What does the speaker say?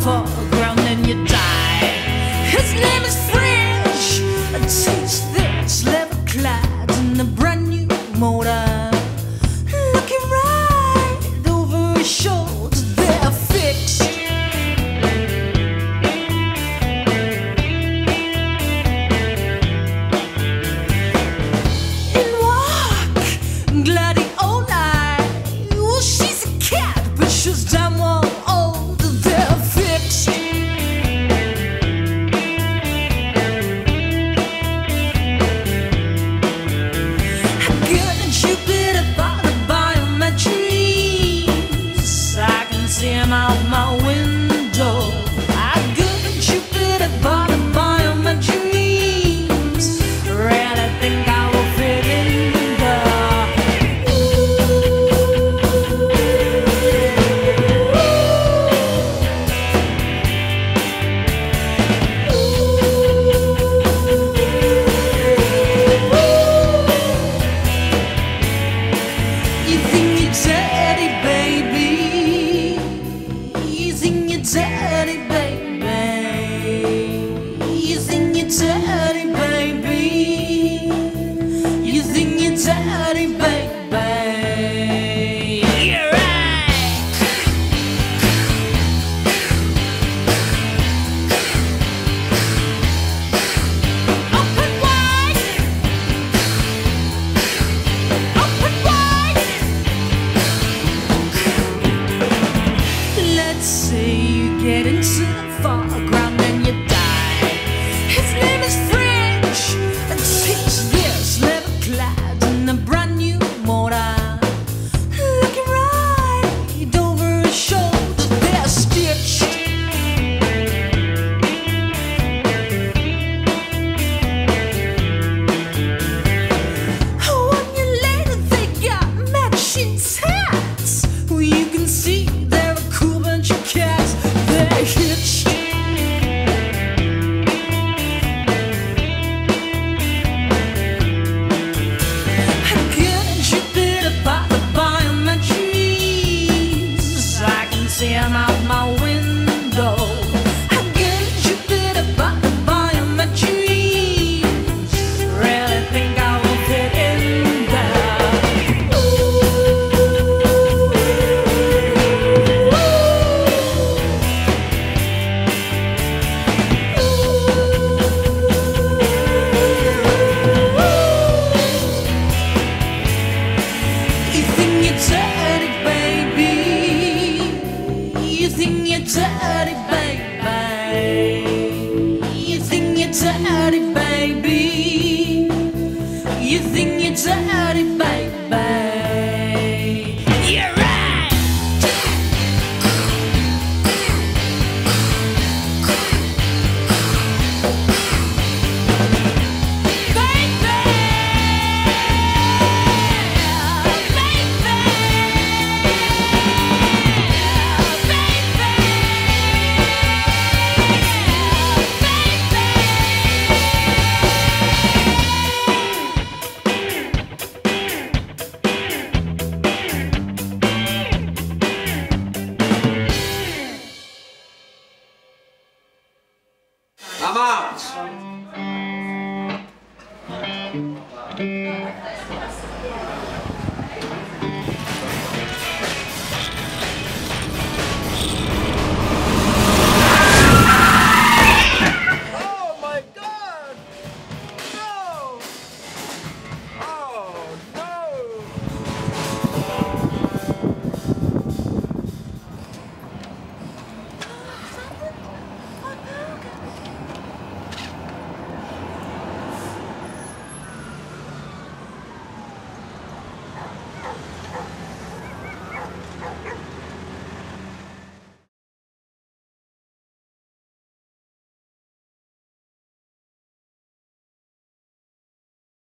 for you're baby. You think you're dirty, Norte.